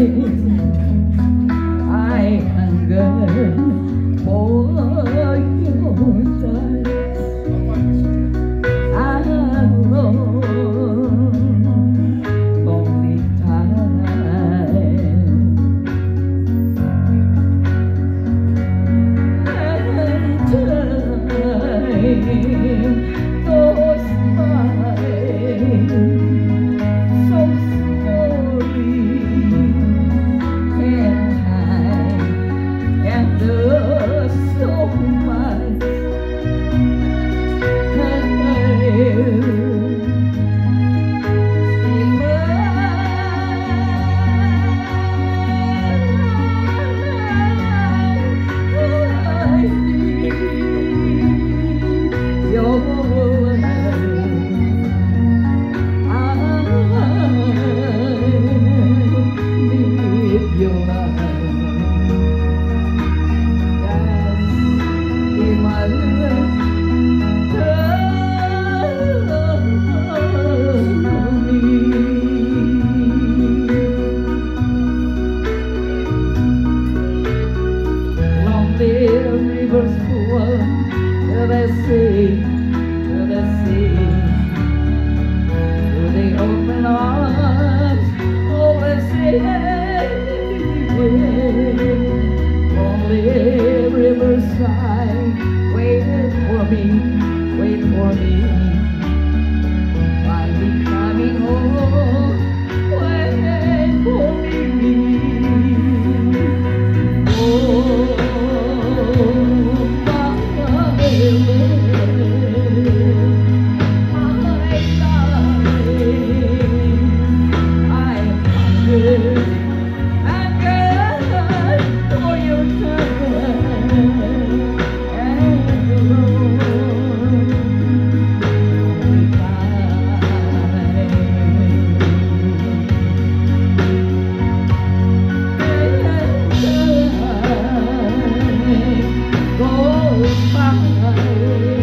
day river full to the sea, to the sea. To the open arms, always everywhere. On the riverside, wait for me, wait for me. mine